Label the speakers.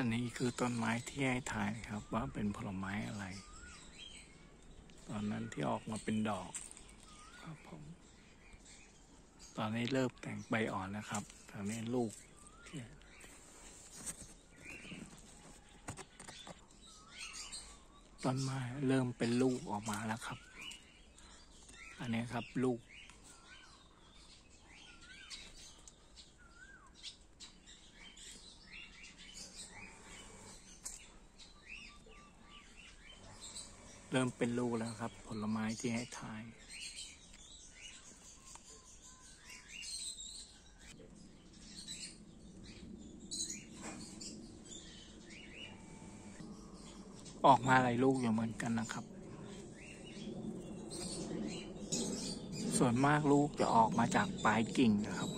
Speaker 1: อันนี้คือต้นไม้ที่ให้ทายครับ ว่าเป็นผลไม้อะไร ตอนนั้นที่ออกมาเป็นดอกครับผมตอนนี้เริ่มแต่งใบอ่อนนะครับตอนนี้ลูกต้นไม้เริ่มเป็นลูกออกมาแล้วครับ อันนี้ครับลูก เริ่มเป็นลูกแล้วครับ ผลไม้ที่ให้ทาย ออกมาหลายลูกอยู่เหมือนกันนะครับ ส่วนมากลูกจะออกมาจากปลายกิ่งนะครับ